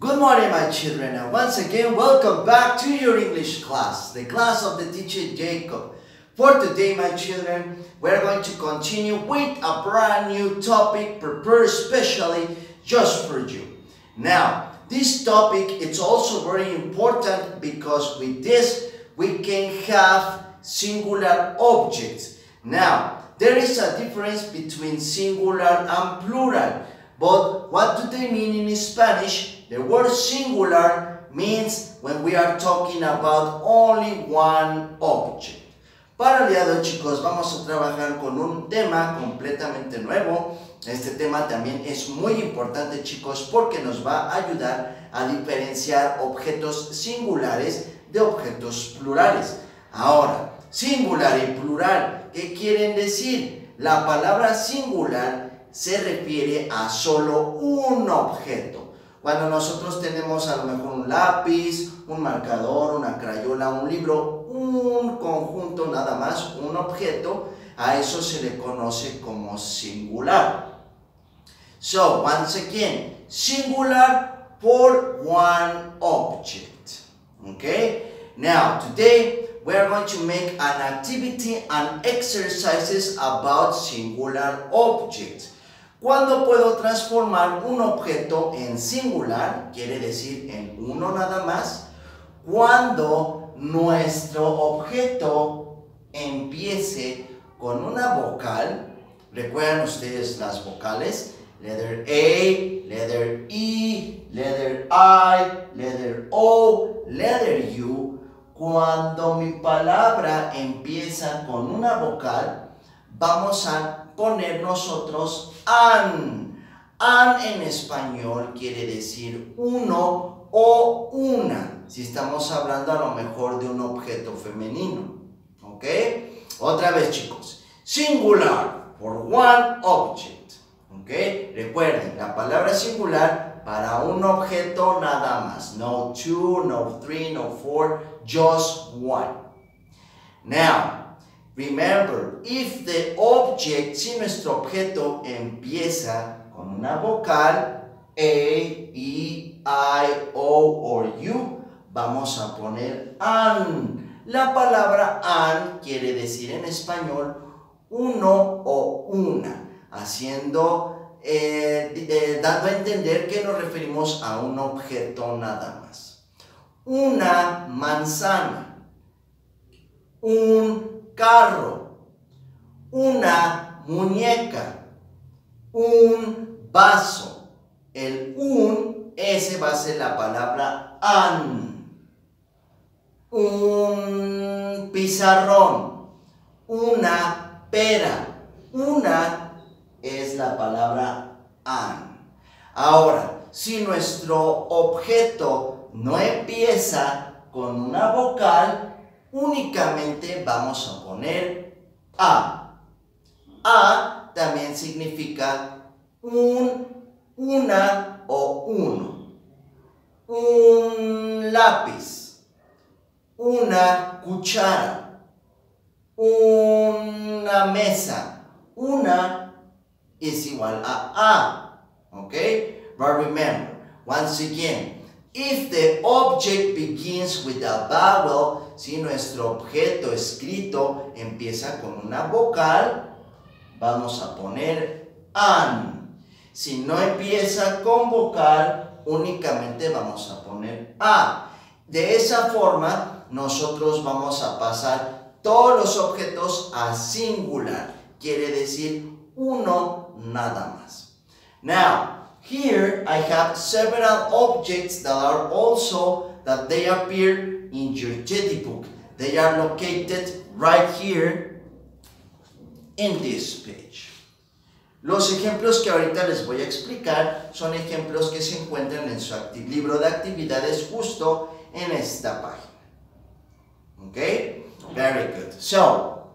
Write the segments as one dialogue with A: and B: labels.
A: Good morning, my children, and once again, welcome back to your English class, the class of the teacher Jacob. For today, my children, we're going to continue with a brand new topic prepared specially just for you. Now, this topic is also very important because with this, we can have singular objects. Now, there is a difference between singular and plural, but what do they mean in Spanish? The word singular means when we are talking about only one object. Para el día de chicos, vamos a trabajar con un tema completamente nuevo. Este tema también es muy importante, chicos, porque nos va a ayudar a diferenciar objetos singulares de objetos plurales. Ahora, singular y plural, ¿qué quieren decir? La palabra singular se refiere a solo un objeto. Cuando nosotros tenemos a lo mejor un lápiz, un marcador, una crayola, un libro, un conjunto nada más, un objeto, a eso se le conoce como singular. So, once again, singular for one object. Okay? Now, today we are going to make an activity and exercises about singular objects. ¿Cuándo puedo transformar un objeto en singular? Quiere decir en uno nada más. Cuando nuestro objeto empiece con una vocal. ¿Recuerdan ustedes las vocales? Letter A, letter E, letter I, letter O, letter U. Cuando mi palabra empieza con una vocal, vamos a poner nosotros an. An en español quiere decir uno o una. Si estamos hablando a lo mejor de un objeto femenino. ¿Ok? Otra vez chicos. Singular for one object. ¿Ok? Recuerden, la palabra singular para un objeto nada más. No two, no three, no four, just one. Now, Remember, if the object, si nuestro objeto empieza con una vocal, A, E, I, O or U, vamos a poner an. La palabra an quiere decir en español uno o una, haciendo, eh, eh, dando a entender que nos referimos a un objeto nada más. Una manzana, un carro, una muñeca, un vaso. El un, ese va a ser la palabra an. Un pizarrón, una pera. Una es la palabra an. Ahora, si nuestro objeto no empieza con una vocal, únicamente vamos a poner a. A también significa un, una o uno. Un lápiz, una cuchara, una mesa. Una es igual a a. Okay? But remember, once again, If the object begins with a vowel, si nuestro objeto escrito empieza con una vocal, vamos a poner an. Si no empieza con vocal, únicamente vamos a poner a. De esa forma, nosotros vamos a pasar todos los objetos a singular. Quiere decir uno nada más. Now, Here I have several objects that are also that they appear in your Teddy book. They are located right here in this page. Los ejemplos que ahorita les voy a explicar son ejemplos que se encuentran en su libro de actividades justo en esta página. Okay? Very good. So,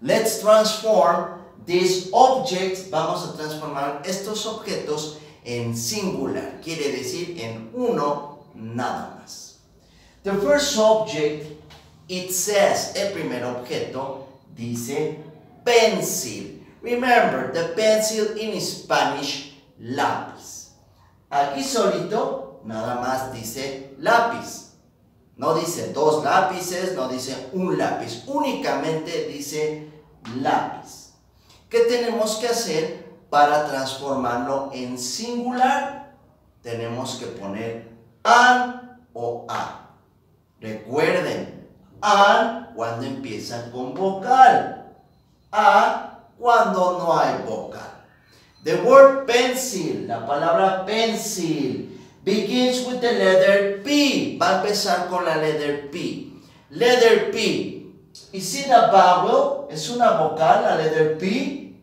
A: let's transform These objects, vamos a transformar estos objetos en singular, quiere decir en uno nada más. The first object, it says, el primer objeto dice pencil. Remember, the pencil in Spanish, lápiz. aquí solito nada más dice lápiz. No dice dos lápices, no dice un lápiz, únicamente dice lápiz. ¿Qué tenemos que hacer para transformarlo en singular? Tenemos que poner an o a. Recuerden, an cuando empiezan con vocal, a cuando no hay vocal. The word pencil, la palabra pencil, begins with the letter P. Va a empezar con la letter P. Letter P. Is it a vowel? ¿Es una vocal la letter P?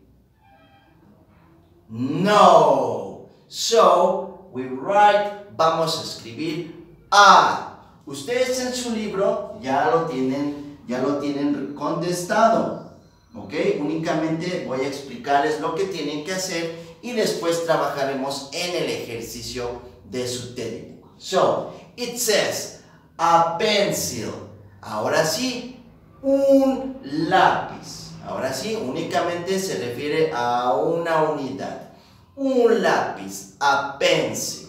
A: No. So, we write, vamos a escribir A. Ustedes en su libro ya lo tienen, ya lo tienen contestado. ¿Ok? Únicamente voy a explicarles lo que tienen que hacer y después trabajaremos en el ejercicio de su TED So, it says, a pencil. Ahora sí, un lápiz. Ahora sí, únicamente se refiere a una unidad. Un lápiz, a pencil.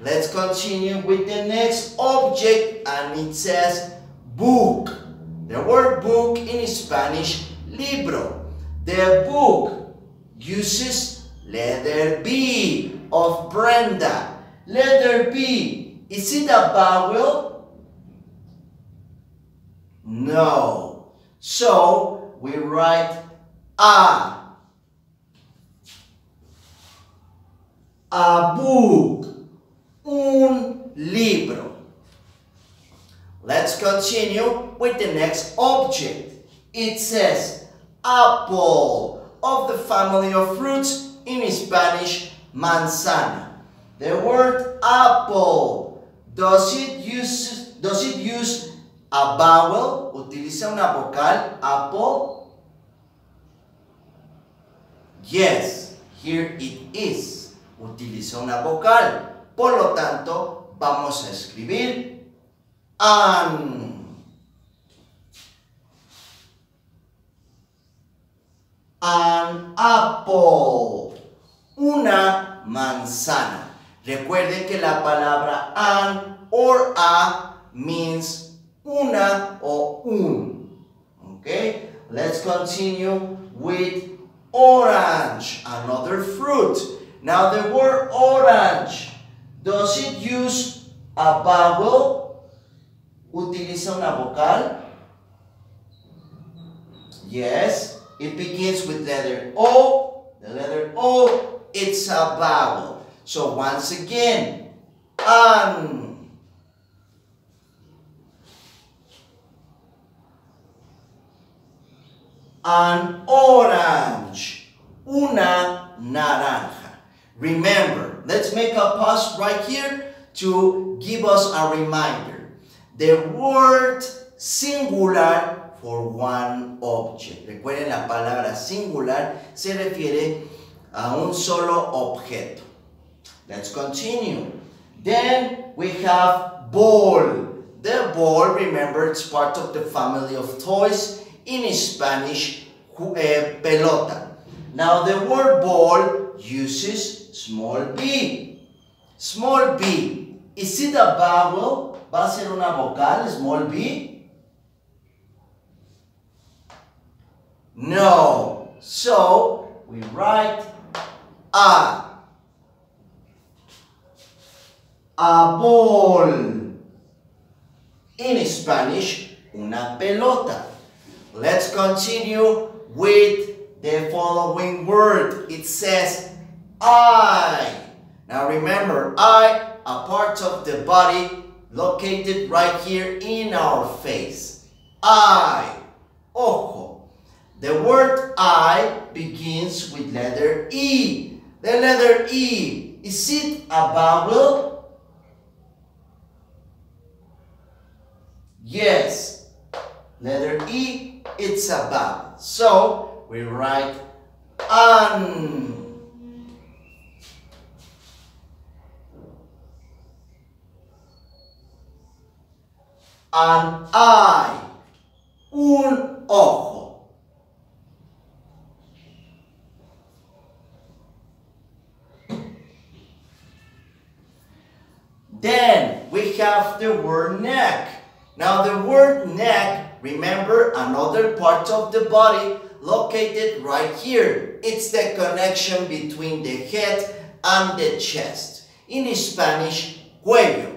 A: Let's continue with the next object and it says book. The word book in Spanish libro. The book uses letter B of Brenda. Letter B, is it a vowel? No. So we write a. A book. Un libro. Let's continue with the next object. It says apple of the family of fruits in Spanish manzana. The word apple does it use does it use a vowel? Utiliza una vocal apple? Yes, here it is. Utiliza una vocal. Por lo tanto, vamos a escribir an. an apple. Una manzana. Recuerden que la palabra an or a means una o un. Okay? Let's continue with orange, another fruit. Now the word orange, does it use a vowel? ¿Utiliza una vocal? Yes. It begins with letter O. The letter O, it's a vowel. So once again, an. An orange. Una naranja. Remember, let's make a pause right here to give us a reminder. The word singular for one object. Recuerden la palabra singular se refiere a un solo objeto. Let's continue. Then we have ball. The ball, remember, it's part of the family of toys. In Spanish, eh, pelota. Now the word ball uses small b. Small b. Is it a vowel? ¿Va a ser una vocal, small b? No. So we write a. A ball. In Spanish, una pelota. Let's continue with the following word. It says eye. Now remember, eye, a part of the body located right here in our face. eye. Ojo. The word eye begins with letter E. The letter E, is it a vowel? Yes. Letter E, it's a vowel. So, we write an. An eye. Un ojo. Then we have the word neck. Now the word neck, remember another part of the body located right here. It's the connection between the head and the chest. In Spanish, cuello.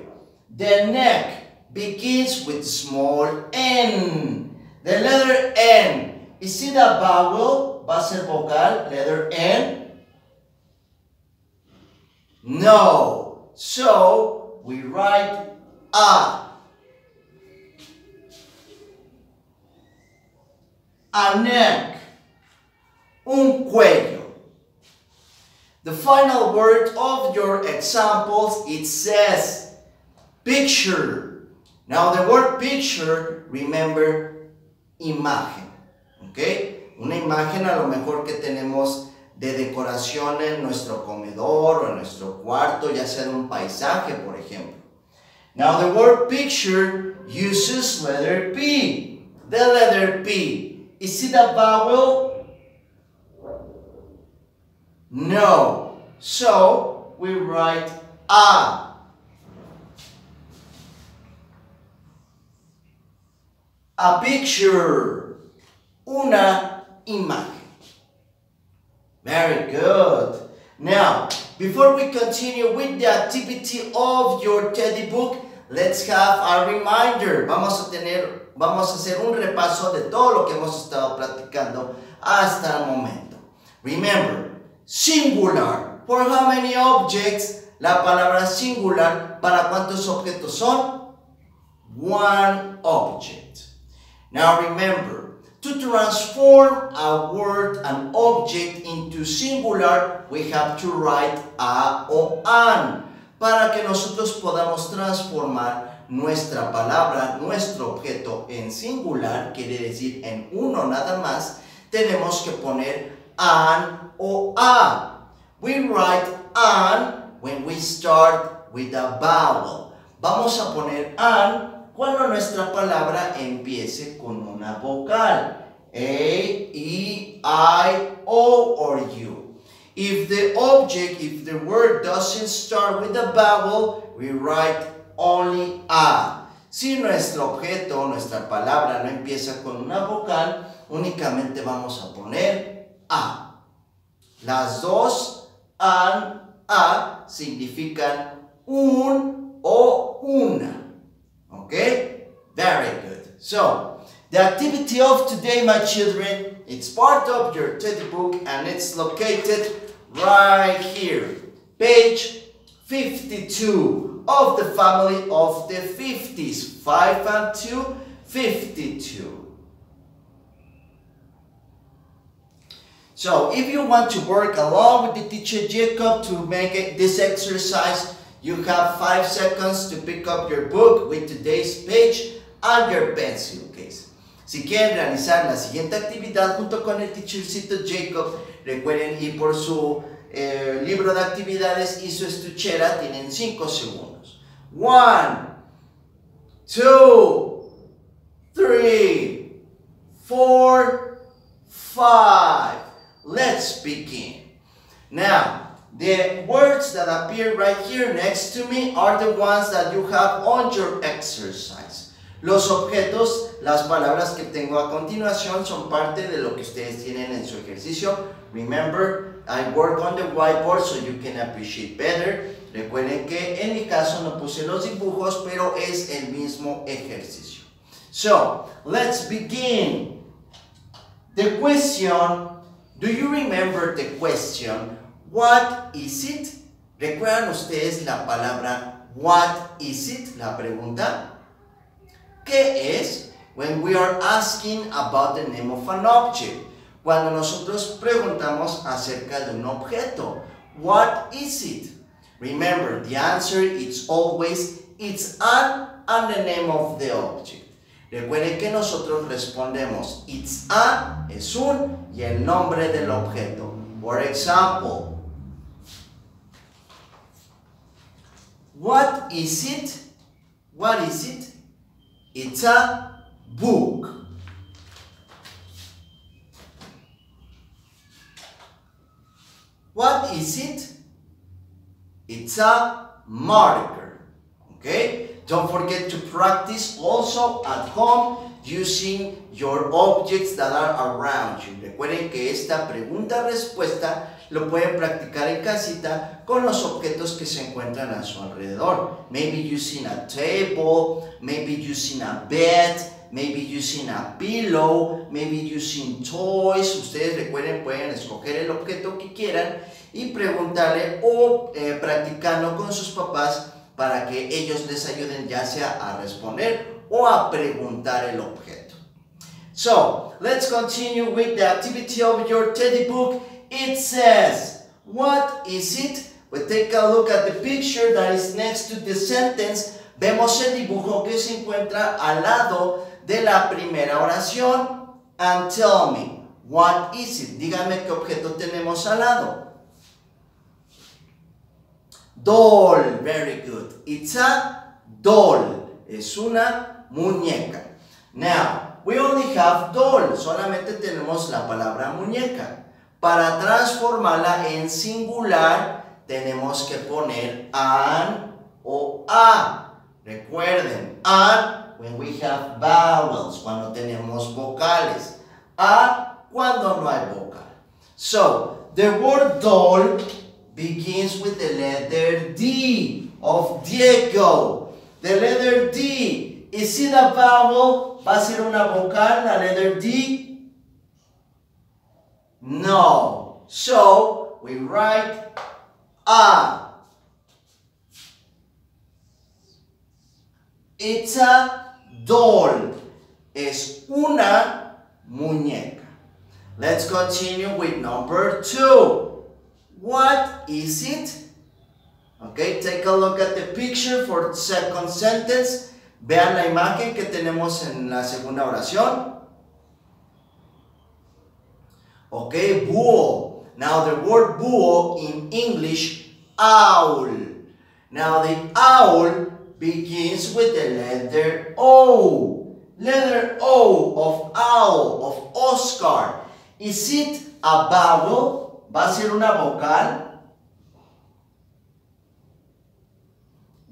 A: The neck begins with small n. The letter N. Is it a vowel? Ser vocal, letter N? No. So, we write A. A neck. Un cuello. The final word of your examples, it says picture. Now the word picture, remember, imagen. ¿Ok? Una imagen a lo mejor que tenemos de decoración en nuestro comedor o en nuestro cuarto, ya sea de un paisaje, por ejemplo. Now the word picture uses letter P. The letter P. Is it a vowel? No. So we write a. A picture. Una imagen. Very good. Now, before we continue with the activity of your teddy book, let's have a reminder. Vamos a tener, vamos a hacer un repaso de todo lo que hemos estado platicando hasta el momento. Remember, singular. For how many objects? La palabra singular, ¿para cuántos objetos son? One object. Now remember, to transform a word, an object into singular, we have to write a o an. Para que nosotros podamos transformar nuestra palabra, nuestro objeto en singular, quiere decir en uno nada más, tenemos que poner an o a. We write an when we start with a vowel. Vamos a poner an cuando nuestra palabra empiece con una vocal. A, E, I, O, or U. If the object, if the word doesn't start with a vowel, we write only a. Si nuestro objeto, nuestra palabra no empieza con una vocal, únicamente vamos a poner a. Las dos an, a significan un o una. Okay? Very good. So, the activity of today, my children, it's part of your teddy book and it's located right here. Page 52 of the family of the 50s. 5 and 2, 52. So if you want to work along with the teacher Jacob to make this exercise, you have 5 seconds to pick up your book with today's page and your pencil case. Si quieren realizar la siguiente actividad junto con el teachercito Jacob, recuerden ir por su eh, libro de actividades y su estuchera, tienen 5 segundos. 1, 2, 3, 4, 5. Let's begin. Now, the words that appear right here next to me are the ones that you have on your exercise. Los objetos, las palabras que tengo a continuación son parte de lo que ustedes tienen en su ejercicio. Remember, I work on the whiteboard so you can appreciate better. Recuerden que en mi caso no puse los dibujos, pero es el mismo ejercicio. So, let's begin. The question Do you remember the question, what is it? ¿Recuerdan ustedes la palabra what is it? La pregunta. ¿Qué es? When we are asking about the name of an object. Cuando nosotros preguntamos acerca de un objeto. What is it? Remember, the answer is always it's an and the name of the object. Recuerden que nosotros respondemos it's a, es un, y el nombre del objeto. For example, what is it? What is it? It's a book. What is it? It's a marker. Okay? Don't forget to practice also at home using your objects that are around you. Recuerden que esta pregunta-respuesta lo pueden practicar en casita con los objetos que se encuentran a su alrededor. Maybe using a table, maybe using a bed, maybe using a pillow, maybe using toys. Ustedes recuerden, pueden escoger el objeto que quieran y preguntarle o eh, practicando con sus papás para que ellos les ayuden ya sea a responder o a preguntar el objeto. So, let's continue with the activity of your teddy book. It says, what is it? We take a look at the picture that is next to the sentence. Vemos el dibujo que se encuentra al lado de la primera oración. And tell me, what is it? Dígame qué objeto tenemos al lado. Doll, very good. It's a doll. Es una muñeca. Now, we only have doll. Solamente tenemos la palabra muñeca. Para transformarla en singular, tenemos que poner an o a. Recuerden, an when we have vowels, cuando tenemos vocales. A cuando no hay vocal. So, the word doll begins with the letter D of Diego. The letter D, is it a vowel? ¿Va a ser una vocal, la letter D? No. So, we write A. It's a doll. Es una muñeca. Let's continue with number two. What is it? Okay, take a look at the picture for second sentence. Vean la imagen que tenemos en la segunda oración. Okay, búho. Now the word búho in English, owl. Now the owl begins with the letter O. Letter O of owl, of Oscar. Is it a vowel? ¿Va a ser una vocal?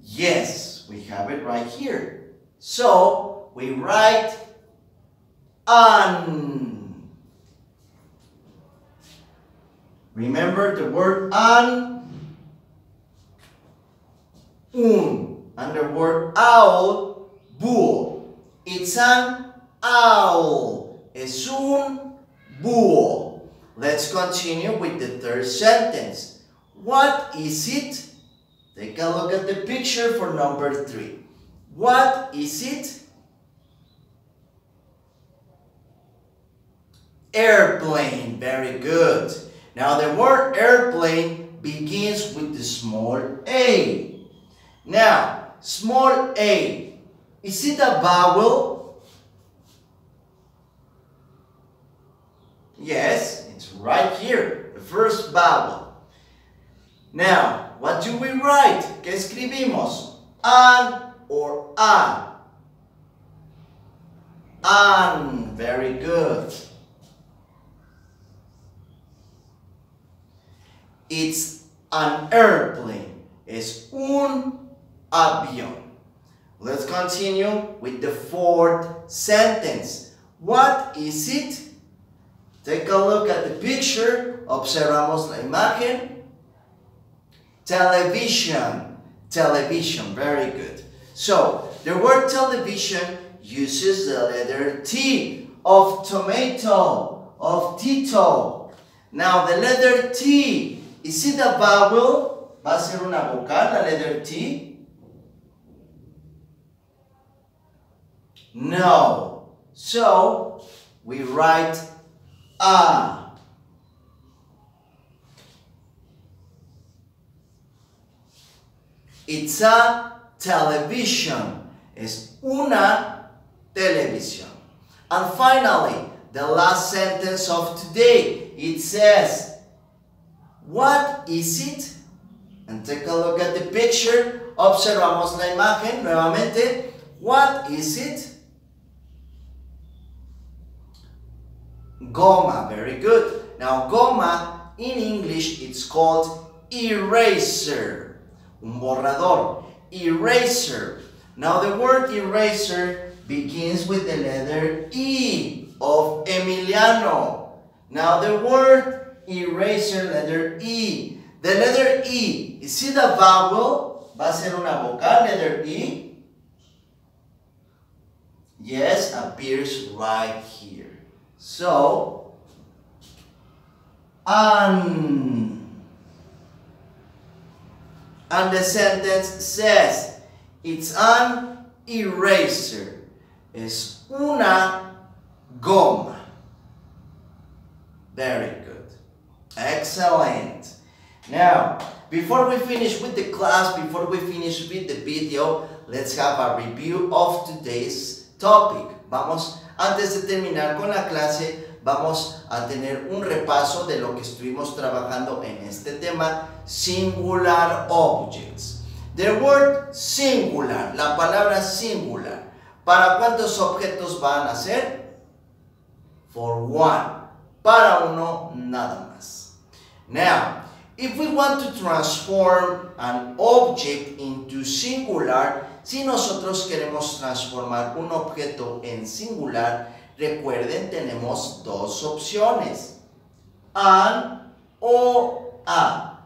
A: Yes, we have it right here. So, we write an. Remember the word an? Un. And the word owl, búho. It's an owl. Es un búho. Let's continue with the third sentence. What is it? Take a look at the picture for number three. What is it? Airplane. Very good. Now the word airplane begins with the small a. Now, small a. Is it a vowel? Yes, it's right here. The first vowel. Now, what do we write? ¿Qué escribimos? An or a? An. Very good. It's an airplane. Es un avión. Let's continue with the fourth sentence. What is it? Take a look at the picture. Observamos la imagen. Television. Television. Very good. So, the word television uses the letter T of tomato, of Tito. Now, the letter T, is it a vowel? ¿Va a ser una vocal, la letter T? No. So, we write A. It's a television. Es una televisión. And finally, the last sentence of today. It says, What is it? And take a look at the picture. Observamos la imagen nuevamente. What is it? Goma, very good. Now, goma in English it's called eraser, un borrador. eraser. Now the word eraser begins with the letter E of Emiliano. Now the word eraser, letter E. The letter E, is it a vowel? Va a ser una vocal, letter E. Yes, appears right here. So, an. And the sentence says, it's an eraser. Es una goma. Very. Excellent. Now, before we finish with the class, before we finish with the video, let's have a review of today's topic. Vamos, antes de terminar con la clase, vamos a tener un repaso de lo que estuvimos trabajando en este tema, singular objects. The word singular, la palabra singular, ¿para cuántos objetos van a ser? For one, para uno nada más. Now, if we want to transform an object into singular, si nosotros queremos transformar un objeto en singular, recuerden, tenemos dos opciones. An o a.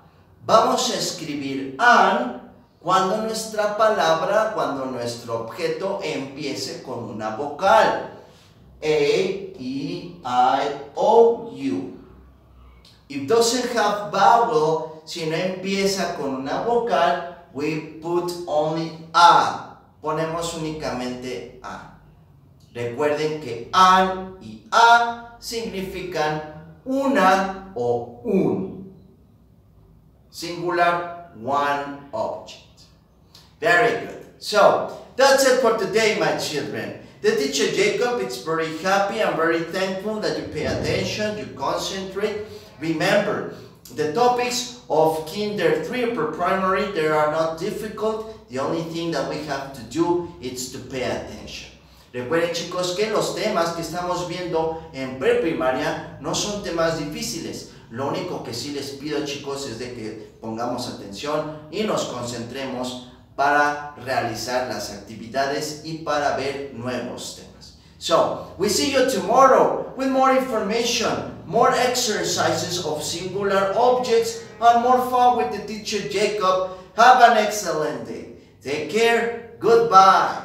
A: Vamos a escribir an cuando nuestra palabra, cuando nuestro objeto empiece con una vocal. Doesn't have vowel, si no empieza con una vocal, we put only a. Ponemos únicamente a. Recuerden que an y a significan una o un. Singular, one object. Very good. So, that's it for today, my children. The teacher Jacob is very happy and very thankful that you pay attention, you concentrate. Remember, the topics of Kinder 3 pre-primary, they are not difficult. The only thing that we have to do is to pay attention. Recuerden chicos que los temas que estamos viendo en preprimaria no son temas difíciles. Lo único que sí les pido chicos es de que pongamos atención y nos concentremos para realizar las actividades y para ver nuevos temas. So, we see you tomorrow with more information, more exercises of singular objects, and more fun with the teacher Jacob. Have an excellent day. Take care. Goodbye.